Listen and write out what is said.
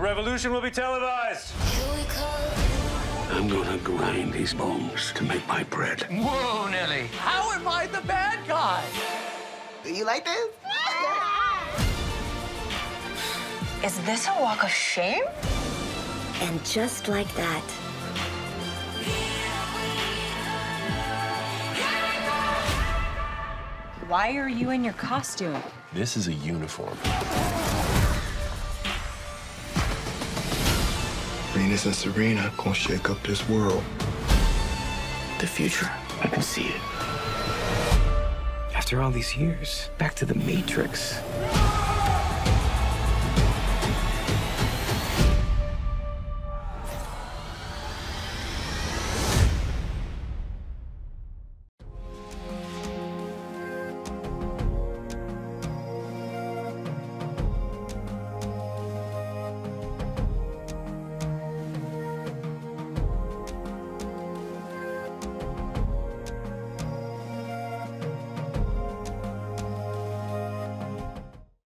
revolution will be televised. I'm gonna grind these bones to make my bread. Whoa, Nelly. How am I the bad guy? Do you like this? Is this a walk of shame? And just like that, Why are you in your costume? This is a uniform. Venus and Serena gonna shake up this world. The future, I can see it. After all these years, back to the Matrix.